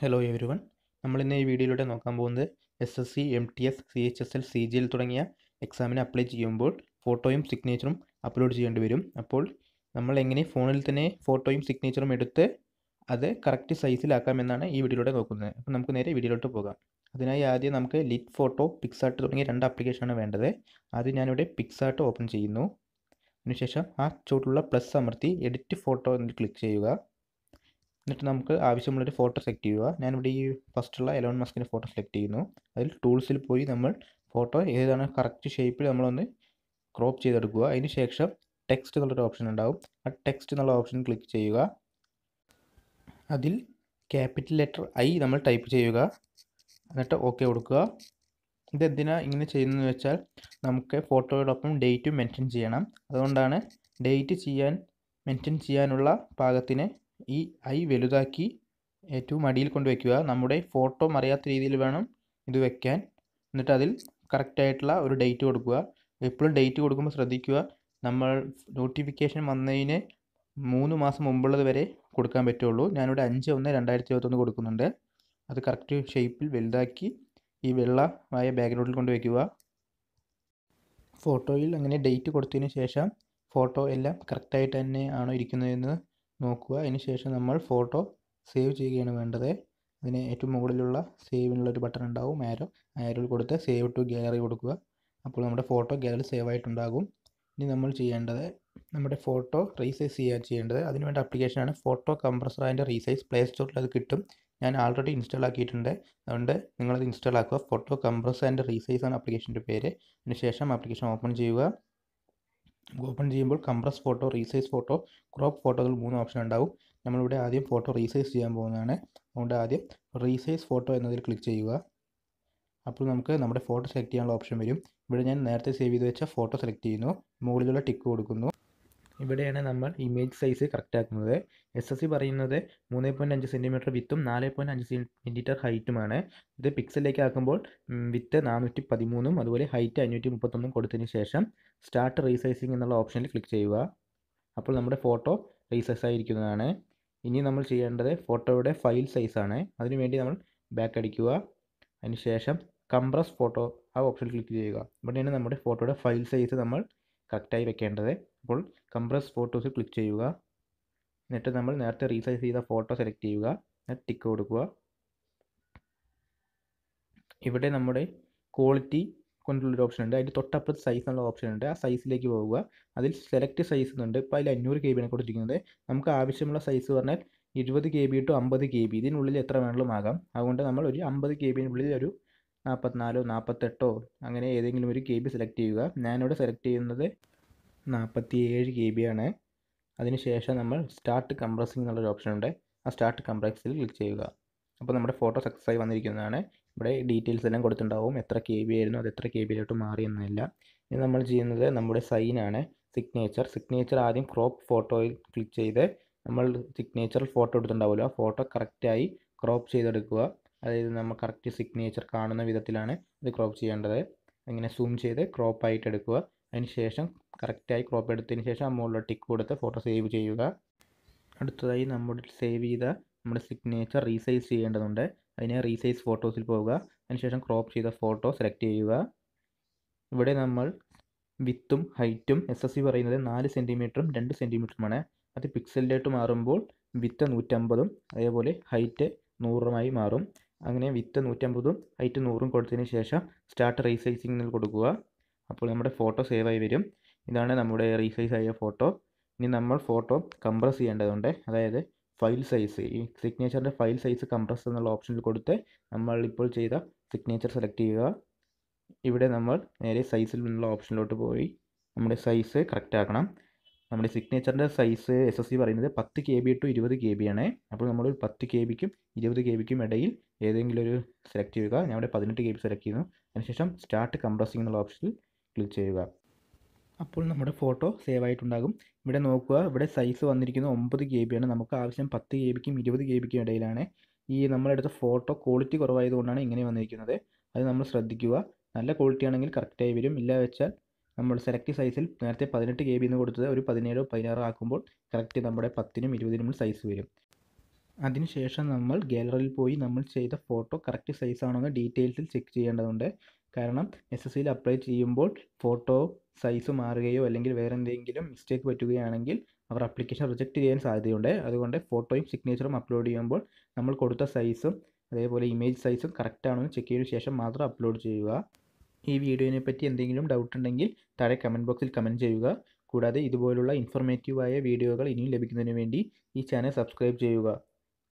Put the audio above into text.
Hello every one നമ്മളിന്ന് ഈ വീഡിയോയിലൂടെ നോക്കാൻ പോകുന്നത് S S C M T S C H S L C G L തുടങ്ങിയ എക്സാമിന് അപ്ലൈ ചെയ്യുമ്പോൾ ഫോട്ടോയും സിഗ്നേച്ചറും അപ്ലോഡ് ചെയ്യേണ്ടി വരും. അപ്പോൾ നമ്മൾ എങ്ങനെ ഫോണിൽ തന്നെ ഫോട്ടോയും സിഗ്നേച്ചറും എടുത്ത് അത് കറക്റ്റ് സൈസിലാക്കാമെന്നാണ് ഈ വീഡിയോയിലൂടെ നോക്കുന്നത്. അപ്പോൾ നമുക്ക് നേരെ വീഡിയോയിലോട്ട് പോകാം. അതിനായി ആദ്യം നമുക്ക് ലിറ്റ് ഫോട്ടോ പിക്സാർട്ട് തുടങ്ങിയ രണ്ട് ആപ്ലിക്കേഷനാണ് വേണ്ടത്. ആദ്യം ഞാനിവിടെ പിക്സാർട്ട് ഓപ്പൺ ചെയ്യുന്നു. അതിനുശേഷം ആ ചോട്ടുള്ള പ്ലസ് അമർത്തി എഡിറ്റ് ഫോട്ടോ എന്നിൽ ക്ലിക്ക് ചെയ്യുക. എന്നിട്ട് നമുക്ക് ആവശ്യമുള്ളൊരു ഫോട്ടോ സെലക്ട് ചെയ്യുക. ഞാനിവിടെ ഈ ഫസ്റ്റുള്ള എലോൺ മസ്കിന്റെ ഫോട്ടോ സെലക്ട് ചെയ്യുന്നു. അതിൽ ടൂൾസിൽ പോയി നമ്മൾ ഫോട്ടോ ഏതാണ് കറക്റ്റ് ഷേപ്പിൽ നമ്മളൊന്ന് ക്രോപ്പ് ചെയ്തെടുക്കുക. അതിന് ശേഷം ടെക്സ്റ്റ് എന്നുള്ളൊരു ഓപ്ഷൻ ഉണ്ടാവും. ആ ടെക്സ്റ്റ് എന്നുള്ള ഓപ്ഷൻ ക്ലിക്ക് ചെയ്യുക. അതിൽ ക്യാപിറ്റൽ ലെറ്റർ ഐ നമ്മൾ ടൈപ്പ് ചെയ്യുക. എന്നിട്ട് ഓക്കെ കൊടുക്കുക. ഇതെന്തിനാ ഇങ്ങനെ ചെയ്യുന്നതെന്ന് വെച്ചാൽ നമുക്ക് ഫോട്ടോയോടൊപ്പം ഡേറ്റും മെൻഷൻ ചെയ്യണം. അതുകൊണ്ടാണ് ഡേറ്റ് ചെയ്യാൻ മെൻഷൻ ചെയ്യാനുള്ള പാകത്തിന് ഈ ഐ വലുതാക്കി ഏറ്റവും അടിയിൽ കൊണ്ട് വയ്ക്കുക നമ്മുടെ ഫോട്ടോ മറിയാത്ത രീതിയിൽ വേണം ഇത് വെക്കാൻ. എന്നിട്ട് അതിൽ കറക്റ്റായിട്ടുള്ള ഒരു ഡേറ്റ് കൊടുക്കുക. എപ്പോഴും ഡേറ്റ് കൊടുക്കുമ്പോൾ ശ്രദ്ധിക്കുക. നമ്മൾ നോട്ടിഫിക്കേഷൻ വന്നതിന് മൂന്ന് മാസം മുമ്പുള്ളത് വരെ കൊടുക്കാൻ പറ്റുള്ളൂ. ഞാനിവിടെ അഞ്ച് ഒന്ന് രണ്ടായിരത്തി ഇരുപത്തൊന്ന് കൊടുക്കുന്നുണ്ട്. അത് കറക്റ്റ് ഷേപ്പിൽ വലുതാക്കി ഈ വെള്ളമായ ബാക്ക്ഗ്രൗണ്ടിൽ കൊണ്ട് വയ്ക്കുക ഫോട്ടോയിൽ അങ്ങനെ ഡേറ്റ് കൊടുത്തതിന് ശേഷം ഫോട്ടോ എല്ലാം കറക്റ്റായിട്ട് തന്നെ ആണോ ഇരിക്കുന്നതെന്ന് നോക്കുക. അതിന് ശേഷം നമ്മൾ ഫോട്ടോ സേവ് ചെയ്യുകയാണ് വേണ്ടത്. അതിന് ഏറ്റവും മുകളിലുള്ള സേവിനുള്ള ഒരു ബട്ടൺ ഉണ്ടാവും. ആരോ ആരോയിൽ കൊടുത്ത് സേവ് ടു ഗാലറി കൊടുക്കുക. അപ്പോൾ നമ്മുടെ ഫോട്ടോ ഗാലറി സേവ് ആയിട്ടുണ്ടാകും. ഇനി നമ്മൾ ചെയ്യേണ്ടത് നമ്മുടെ ഫോട്ടോ റീസൈസ് ചെയ്യാൻ ചെയ്യേണ്ടത്. അതിനുവേണ്ട ആപ്ലിക്കേഷനാണ് ഫോട്ടോ കംപ്രസർ അതിന്റെ റീസൈസ് പ്ലേ സ്റ്റോറിൽ അത് കിട്ടും. ഞാൻ ആൾറെഡി ഇൻസ്റ്റാൾ ആക്കിയിട്ടുണ്ട്. അതുകൊണ്ട് നിങ്ങളത് ഇൻസ്റ്റാൾ ആക്കുക. ഫോട്ടോ കംപ്രസ് ആൻഡ് റീസൈസ് ആണ് ആപ്ലിക്കേഷന്റെ പേര്. അതിനുശേഷം ആപ്ലിക്കേഷൻ ഓപ്പൺ ചെയ്യുക. ഓപ്പൺ ചെയ്യുമ്പോൾ compress photo resize photo crop ഫോട്ടോകൾ മൂന്ന് ഓപ്ഷൻ ഉണ്ടാവും. നമ്മളിവിടെ ആദ്യം ഫോട്ടോ റീസൈസ് ചെയ്യാൻ പോകുന്നതാണ്. അതുകൊണ്ട് ആദ്യം റീസൈസ് ഫോട്ടോ എന്നതിൽ ക്ലിക്ക് ചെയ്യുക. അപ്പോൾ നമുക്ക് നമ്മുടെ ഫോട്ടോ സെലക്ട് ചെയ്യാനുള്ള ഓപ്ഷൻ വരും. ഇവിടെ ഞാൻ നേരത്തെ സേവ് ചെയ്ത് വെച്ച ഫോട്ടോ സെലക്ട് ചെയ്യുന്നു. മുകളിലുള്ള ടിക്ക് കൊടുക്കുന്നു. ഇവിടെയാണ് നമ്മൾ ഇമേജ് സൈസ് കറക്റ്റ് ആക്കുന്നത്. എസ് എസ് സി പറയുന്നത് മൂന്ന് പോയിന്റ് അഞ്ച് സെന്റിമീറ്റർ വിത്തും നാല് പോയിന്റ് അഞ്ച് സെന്റിമീറ്റർ ഹൈറ്റുമാണ് ഇത് പിക്സലിലേക്ക് ആക്കുമ്പോൾ വിത്ത് നാനൂറ്റി പതിമൂന്നും അതുപോലെ ഹൈറ്റ് അഞ്ഞൂറ്റി മുപ്പത്തൊന്നും കൊടുത്തതിന് ശേഷം സ്റ്റാർട്ട് റീസൈസിങ് എന്നുള്ള ഓപ്ഷനിൽ ക്ലിക്ക് ചെയ്യുക. അപ്പോൾ നമ്മുടെ ഫോട്ടോ റീസൈസ് ആയിരിക്കുന്നതാണ്. ഇനി നമ്മൾ ചെയ്യേണ്ടത് ഫോട്ടോയുടെ ഫയൽ സൈസാണ് അതിനുവേണ്ടി നമ്മൾ ബാക്ക് അടിക്കുക. അതിനുശേഷം കംപ്രസ് ഫോട്ടോ ആ ഓപ്ഷനിൽ ക്ലിക്ക് ചെയ്യുക. ഇവിടെയാണ് നമ്മുടെ ഫോട്ടോയുടെ ഫയൽ സൈസ് നമ്മൾ കറക്റ്റായി വെക്കേണ്ടത്. അപ്പോൾ കംപ്രസ് ഫോട്ടോസ് ക്ലിക്ക് ചെയ്യുക. എന്നിട്ട് നമ്മൾ നേരത്തെ റീസൈസ് ചെയ്ത ഫോട്ടോ സെലക്ട് ചെയ്യുക. എന്നിട്ട് ടിക്ക് കൊടുക്കുക. ഇവിടെ നമ്മുടെ ക്വാളിറ്റി കൊണ്ടുള്ളൊരു ഓപ്ഷൻ ഉണ്ട്. അതിന്റെ തൊട്ടപ്പുറത്ത് സൈസ് എന്നുള്ള ഓപ്ഷൻ ഉണ്ട്. ആ സൈസിലേക്ക് പോവുക അതിൽ സെലക്ട് സൈസ് എന്നുണ്ട് ഇപ്പോൾ അതിൽ അഞ്ഞൂറ് കെ ബിയാണ് കൊടുത്തിരിക്കുന്നത്. നമുക്ക് ആവശ്യമുള്ള സൈസ് പറഞ്ഞാൽ ഇരുപത് കെ ബി ടു അമ്പത് കെ ബി ഇതിനുള്ളിൽ എത്ര വേണമെങ്കിലും ആകാം. അതുകൊണ്ട് നമ്മൾ ഒരു അമ്പത് കെ ബിനുള്ളിൽ ഒരു നാൽപ്പത്തിനാലോ നാൽപ്പത്തെട്ടോ അങ്ങനെ ഏതെങ്കിലും ഒരു കെ ബി സെലക്ട് ചെയ്യുക. ഞാനിവിടെ സെലക്ട് ചെയ്യുന്നത് നാൽപ്പത്തി ഏഴ് കെ ബി ആണ് അതിനുശേഷം നമ്മൾ സ്റ്റാർട്ട് കംപ്രസിംഗ് എന്നുള്ളൊരു ഓപ്ഷൻ ഉണ്ട്. ആ സ്റ്റാർട്ട് കംപ്രസിൽ ക്ലിക്ക് ചെയ്യുക. അപ്പോൾ നമ്മുടെ ഫോട്ടോ സക്സസ് ആയി വന്നിരിക്കുന്നതാണ്. ഇവിടെ ഡീറ്റെയിൽസ് എല്ലാം കൊടുത്തിട്ടുണ്ടാവും. എത്ര കെ ബി ആയിരുന്നു അത് എത്ര കെ മാറി എന്നില്ല. ഇനി നമ്മൾ ചെയ്യുന്നത് നമ്മുടെ സൈനാണ് സിഗ്നേച്ചർ സിഗ്നേച്ചർ ആദ്യം ക്രോപ്പ് ഫോട്ടോയിൽ ക്ലിക്ക് ചെയ്ത് നമ്മൾ സിഗ്നേച്ചറിൽ ഫോട്ടോ എടുത്തിട്ടുണ്ടാവുമല്ലോ. ആ ഫോട്ടോ കറക്റ്റായി ക്രോപ്പ് ചെയ്തെടുക്കുക. അതായത് നമ്മൾ കറക്റ്റ് സിഗ്നേച്ചർ കാണുന്ന വിധത്തിലാണ് ഇത് ക്രോപ്പ് ചെയ്യേണ്ടത്. അങ്ങനെ സൂം ചെയ്ത് ക്രോപ്പ് ആയിട്ട് എടുക്കുക. അതിന് ശേഷം കറക്റ്റായി ക്രോപ്പ് എടുത്തതിന് ശേഷം ആ മുകളിൽ ടിക്ക് കൊടുത്ത് ഫോട്ടോ സേവ് ചെയ്യുക. അടുത്തതായി നമ്മുടെ സേവ് ചെയ്ത നമ്മുടെ സിഗ്നേച്ചർ റീസൈസ് ചെയ്യേണ്ടതുണ്ട്. അതിനെ റീസൈസ് ഫോട്ടോസിൽ പോവുക. അതിനുശേഷം ക്രോപ്പ് ചെയ്ത ഫോട്ടോ സെലക്ട് ചെയ്യുക. ഇവിടെ നമ്മൾ വിത്തും ഹൈറ്റും എസ് എസ് സി പറയുന്നത് നാല് സെന്റിമീറ്ററും രണ്ട് സെന്റിമീറ്ററുമാണ് അത് പിക്സലിലോട്ട് മാറുമ്പോൾ വിത്ത് നൂറ്റമ്പതും അതേപോലെ ഹൈറ്റ് നൂറുമായി മാറും. അങ്ങനെ വിത്ത് നൂറ്റമ്പതും ഹൈറ്റ് നൂറും കൊടുത്തതിന് ശേഷം സ്റ്റാർട്ട് റീസൈസിങ്ങിൽ കൊടുക്കുക. അപ്പോൾ നമ്മുടെ ഫോട്ടോ സേവ് ആയി വരും. ഇതാണ് നമ്മുടെ റീസൈസ് ആയ ഫോട്ടോ ഇനി നമ്മൾ ഫോട്ടോ കംപ്രസ് ചെയ്യേണ്ടതുണ്ട്. അതായത് ഫയൽ സൈസ് ഈ സിഗ്നേച്ചറിന്റെ ഫയൽ സൈസ് കംപ്രസ് എന്നുള്ള ഓപ്ഷനിൽ കൊടുത്ത് നമ്മൾ ഇപ്പോൾ ചെയ്ത സിഗ്നേച്ചർ സെലക്ട് ചെയ്യുക. ഇവിടെ നമ്മൾ നേരെ സൈസിൽ നിന്നുള്ള ഓപ്ഷനിലോട്ട് പോയി. നമ്മുടെ സൈസ് കറക്റ്റ് ആക്കണം. നമ്മുടെ സിഗ്നേച്ചറിന്റെ സൈസ് എസ് എസ് സി പറയുന്നത് പത്ത് കെ ബി ടു ഇരുപത് കെ ബി ആണ്. അപ്പോൾ നമ്മൾ പത്ത് കെ ബിക്കും ഇരുപത് കെ ബിക്കും ഇടയിൽ ഏതെങ്കിലും ഒരു സെലക്ട് ചെയ്യുക. ഞാൻ ഇവിടെ പതിനെട്ട് കെ ബി സെലക്ട് ചെയ്യുന്നു. അതിനുശേഷം സ്റ്റാർട്ട് കംപ്രസിംഗ് എന്നുള്ള ഓപ്ഷനിൽ ക്ലിക്ക് ചെയ്യുക. അപ്പോൾ നമ്മുടെ ഫോട്ടോ സേവ് ആയിട്ടുണ്ടാകും. ഇവിടെ നോക്കുക. ഇവിടെ സൈസ് വന്നിരിക്കുന്നത് ഒമ്പത് കെ ആണ്. നമുക്ക് ആവശ്യം പത്ത് കെ ബിക്കും ഇരുപത് കെ ബിക്കും ഇടയിലാണ്. ഈ നമ്മളെടുത്ത ഫോട്ടോ ക്വാളിറ്റി കുറവായതുകൊണ്ടാണ് ഇങ്ങനെ വന്നിരിക്കുന്നത്. അത് നമ്മൾ ശ്രദ്ധിക്കുക. നല്ല ക്വാളിറ്റി ആണെങ്കിൽ കറക്റ്റായി വരും. ഇല്ല വെച്ചാൽ നമ്മൾ സെലക്ട് സൈസിൽ നേരത്തെ പതിനെട്ട് കെ ബി എന്ന് കൊടുത്തത് ഒരു പതിനേഴോ പതിനാറോ ആക്കുമ്പോൾ കറക്റ്റ് നമ്മുടെ പത്തിനും ഇരുപതിനും സൈസ് വരും. അതിനുശേഷം നമ്മൾ ഗാലറിയിൽ പോയി നമ്മൾ ചെയ്ത ഫോട്ടോ കറക്റ്റ് ആണോ എന്ന് ഡീറ്റെയിൽസിൽ ചെക്ക് ചെയ്യേണ്ടതുണ്ട്. കാരണം എസ് എസ് സിയിൽ അപ്ലൈ ചെയ്യുമ്പോൾ ഫോട്ടോ സൈസ് മാറുകയോ അല്ലെങ്കിൽ വേറെ എന്തെങ്കിലും മിസ്റ്റേക്ക് പറ്റുകയാണെങ്കിൽ അവർ അപ്ലിക്കേഷൻ റിജക്റ്റ് ചെയ്യാൻ സാധ്യതയുണ്ട്. അതുകൊണ്ട് ഫോട്ടോയും സിഗ്നേച്ചറും അപ്ലോഡ് ചെയ്യുമ്പോൾ നമ്മൾ കൊടുത്ത സൈസും അതേപോലെ ഇമേജ് സൈസും കറക്റ്റ് ആണോ എന്ന് ചെക്ക് ചെയ്തതിനു ശേഷം മാത്രം അപ്ലോഡ് ചെയ്യുക. ഈ വീഡിയോനെ പറ്റി എന്തെങ്കിലും ഡൗട്ട് ഉണ്ടെങ്കിൽ താഴെ കമന്റ് ബോക്സിൽ കമന്റ് ചെയ്യുക. കൂടാതെ ഇതുപോലുള്ള ഇൻഫോർമേറ്റീവായ വീഡിയോകൾ ഇനിയും ലഭിക്കുന്നതിന് വേണ്ടി ഈ ചാനൽ സബ്സ്ക്രൈബ് ചെയ്യുക.